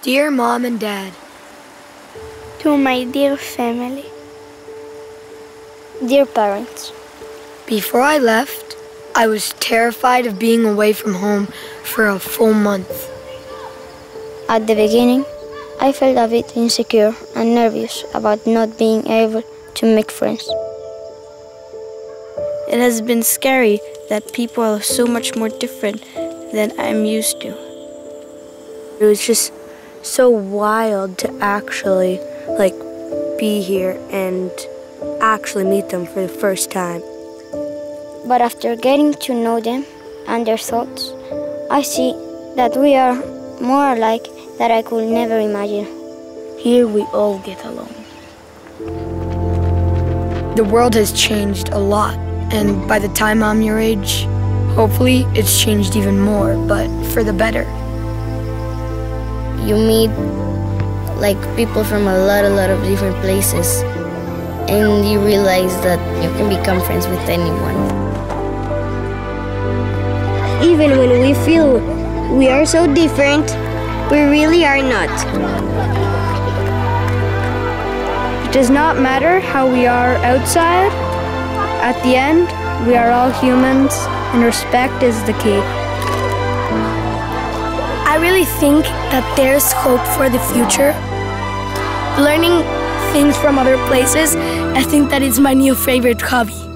Dear Mom and Dad, To my dear family, dear parents, before I left, I was terrified of being away from home for a full month. at the beginning, I felt a bit insecure and nervous about not being able to make friends. It has been scary that people are so much more different than I'm used to. It was just so wild to actually like be here and actually meet them for the first time. But after getting to know them and their thoughts, I see that we are more alike than I could never imagine. Here we all get along. The world has changed a lot, and by the time I'm your age, hopefully it's changed even more, but for the better. You meet like people from a lot a lot of different places and you realize that you can become friends with anyone Even when we feel we are so different, we really are not. It does not matter how we are outside. At the end, we are all humans, and respect is the key. I really think that there's hope for the future. Learning things from other places, I think that is my new favorite hobby.